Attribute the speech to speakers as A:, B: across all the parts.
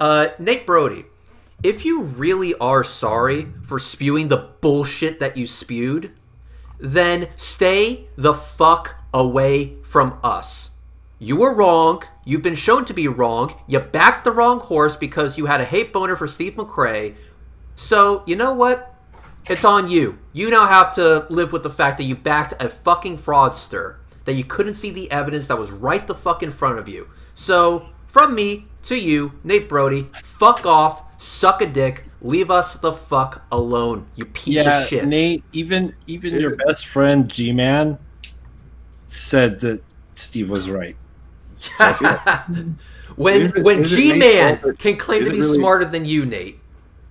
A: Uh, Nate Brody, if you really are sorry for spewing the bullshit that you spewed, then stay the fuck away from us. You were wrong. You've been shown to be wrong. You backed the wrong horse because you had a hate boner for Steve McRae. So, you know what? It's on you. You now have to live with the fact that you backed a fucking fraudster, that you couldn't see the evidence that was right the fuck in front of you. So, from me to you, Nate Brody, fuck off, suck a dick, leave us the fuck alone, you piece
B: yeah,
A: of shit.
B: Nate, even even your best friend G Man said that Steve was right.
A: when
C: it-
A: when
C: is it
A: G Man can claim to be
C: really-
A: smarter than you, Nate.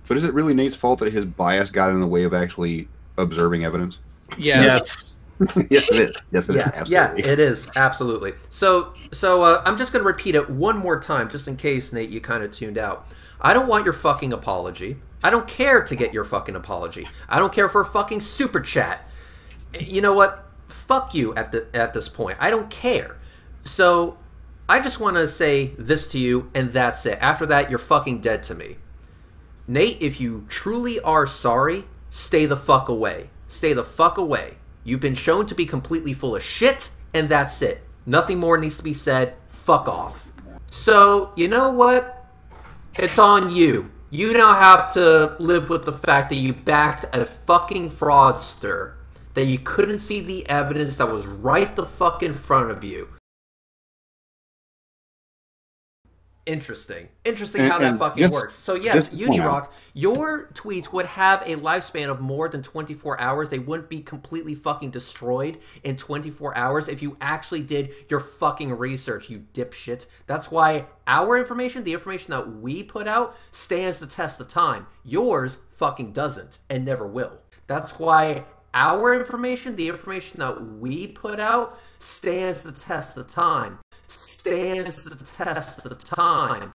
C: But is it really Nate's fault that his bias got in the way of actually observing evidence?
D: Yeah.
B: Yes.
C: yes, it is. Yes, it is.
A: yeah,
C: Absolutely.
A: yeah, it is absolutely. So, so uh, I'm just going to repeat it one more time, just in case Nate, you kind of tuned out. I don't want your fucking apology. I don't care to get your fucking apology. I don't care for a fucking super chat. You know what? Fuck you at the at this point. I don't care. So, I just want to say this to you, and that's it. After that, you're fucking dead to me. Nate, if you truly are sorry, stay the fuck away. Stay the fuck away. You've been shown to be completely full of shit, and that's it. Nothing more needs to be said. Fuck off. So, you know what? It's on you. You now have to live with the fact that you backed a fucking fraudster, that you couldn't see the evidence that was right the fuck in front of you. Interesting. Interesting
C: And-
A: how that fucking
C: just-
A: works. So yes,
C: just to point
A: Unirock,
C: out-
A: your tweets would have a lifespan of more than 24 hours. They wouldn't be completely fucking destroyed in 24 hours if you actually did your fucking research, you dipshit. That's why our information, the information that we put out, stands the test of time. Yours fucking doesn't and never will. That's why our information, the information that we put out, stands the test of time. Stands the test of time.